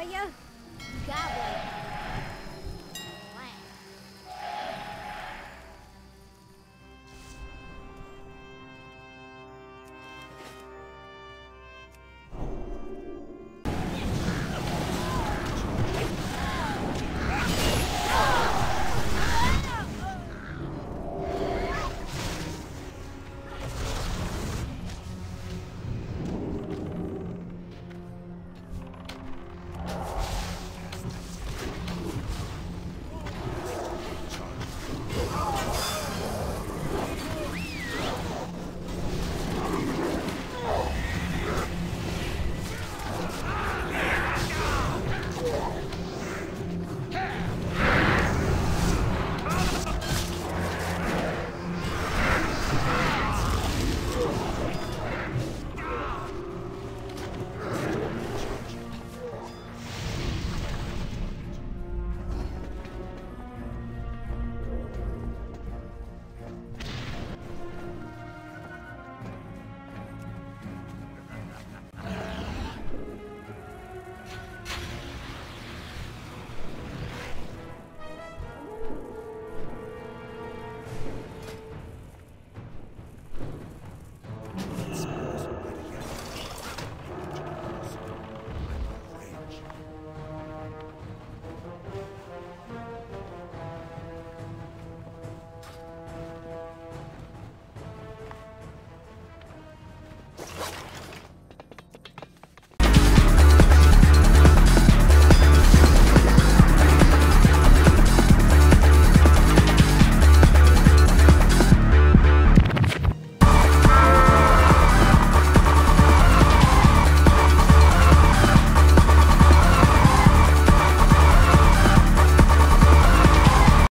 for.